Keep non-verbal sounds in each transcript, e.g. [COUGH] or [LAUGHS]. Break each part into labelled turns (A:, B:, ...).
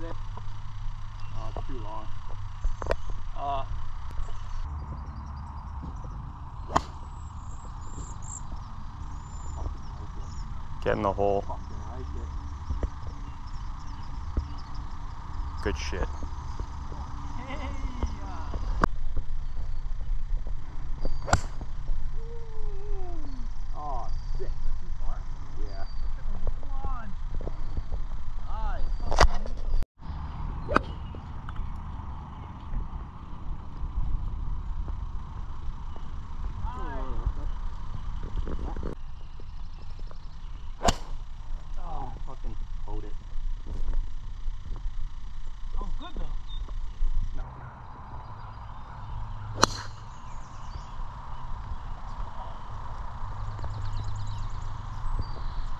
A: strip.
B: Oh, it's too long. Uh, Get in
C: the hole. Good shit.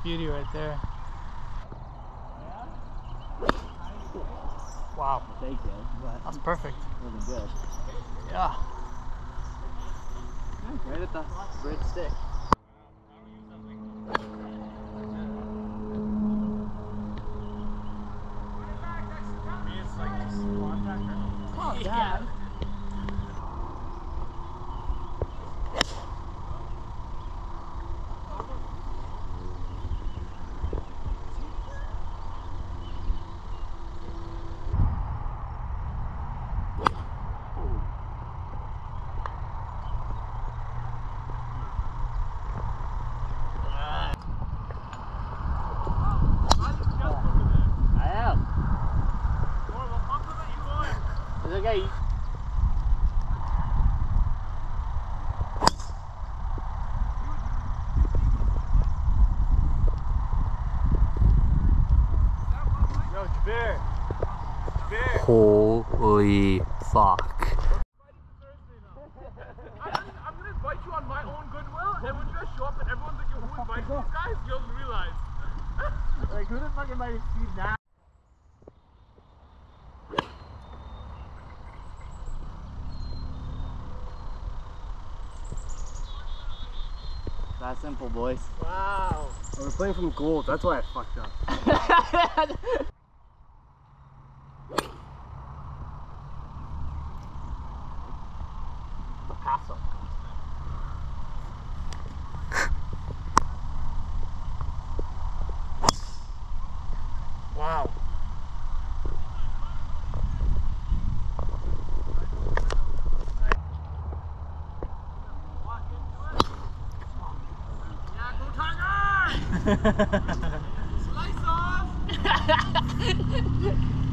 C: Beauty right there. Wow,
B: Take it, but
C: that's perfect.
B: wasn't good.
C: Yeah.
B: Right at the red stick.
C: Oh, Dad. Show up and everyone's like, who invited these guys? You'll realize.
B: Like, who the fuck invited Steve now? That simple, boys.
C: Wow.
B: We're playing from gold. That's why I fucked up. [LAUGHS]
C: Picasso. [LAUGHS] Slice off! [LAUGHS]